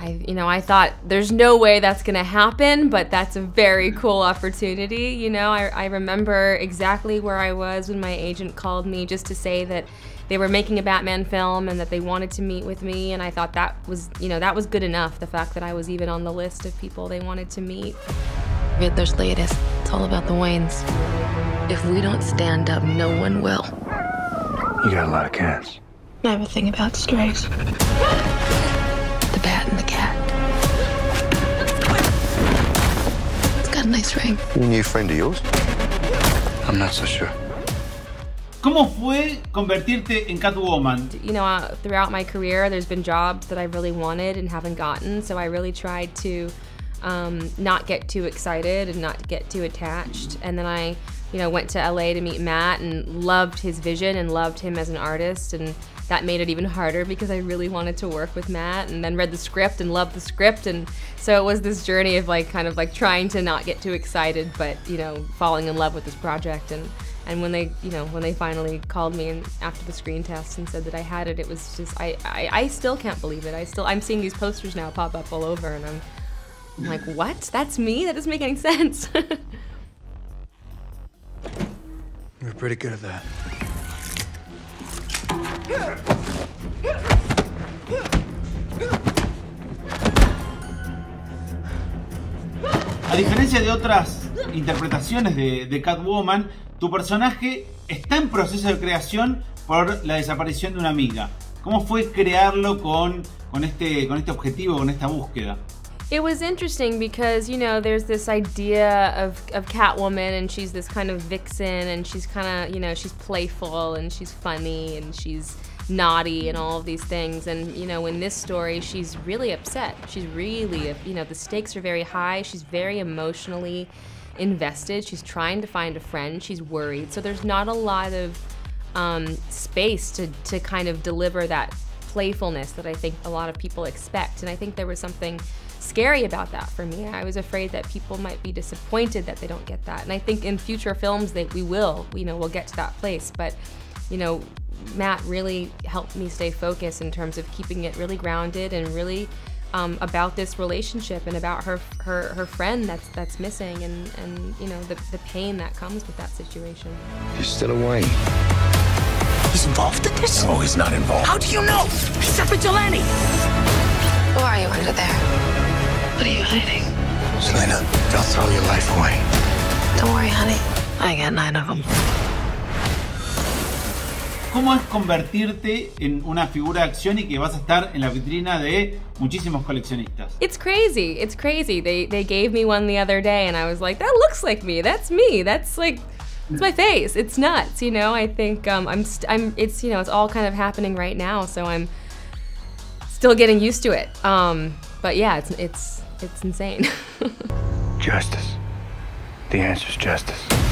I, you know, I thought there's no way that's gonna happen, but that's a very cool opportunity. You know, I, I remember exactly where I was when my agent called me just to say that they were making a Batman film and that they wanted to meet with me, and I thought that was, you know, that was good enough. The fact that I was even on the list of people they wanted to meet. There's latest. It's all about the Waynes. If we don't stand up, no one will. You got a lot of cats. I have a thing about strays. The bat and the cat. It's got a nice ring. A new friend of yours? I'm not so sure. ¿Cómo fue convertirte en Catwoman? You know, uh, throughout my career, there's been jobs that I really wanted and haven't gotten, so I really tried to um, not get too excited and not get too attached. And then I, you know, went to LA to meet Matt and loved his vision and loved him as an artist. And that made it even harder because I really wanted to work with Matt and then read the script and loved the script. And so it was this journey of like kind of like trying to not get too excited, but, you know, falling in love with this project. And, and when they, you know, when they finally called me and after the screen test and said that I had it, it was just, I, I, I still can't believe it. I still, I'm seeing these posters now pop up all over and I'm, I'm like, what? That's me? That doesn't make any sense. You're pretty good at that. A diferencia de otras interpretaciones de, Catwoman, tu personaje está en proceso de creación por la desaparición de una amiga. ¿Cómo fue crearlo con, con, este, con este objetivo, con esta búsqueda? It was interesting because, you know, there's this idea of, of Catwoman and she's this kind of vixen and she's kind of, you know, she's playful and she's funny and she's naughty and all of these things. And, you know, in this story, she's really upset. She's really, you know, the stakes are very high. She's very emotionally invested. She's trying to find a friend. She's worried. So there's not a lot of um, space to, to kind of deliver that playfulness that I think a lot of people expect. And I think there was something scary about that for me. I was afraid that people might be disappointed that they don't get that. And I think in future films that we will, you know, we'll get to that place. But, you know, Matt really helped me stay focused in terms of keeping it really grounded and really um, about this relationship and about her her, her friend that's that's missing and, and you know the, the pain that comes with that situation. You're still away. He's involved in this? No, he's not involved. How do you know? He's a vigilante. Who are you under there? What are you hiding? Selina, don't throw your life away. Don't worry, honey. I got nine of them. ¿Cómo es convertirte en una figura de acción y que vas a estar en la vitrina de muchísimos coleccionistas? It's crazy. It's crazy. They they gave me one the other day and I was like, that looks like me. That's me. That's like it's my face. It's nuts, you know. I think um, I'm I'm it's you know it's all kind of happening right now, so I'm still getting used to it. Um, but yeah, it's it's it's insane. Justice. The answer is justice.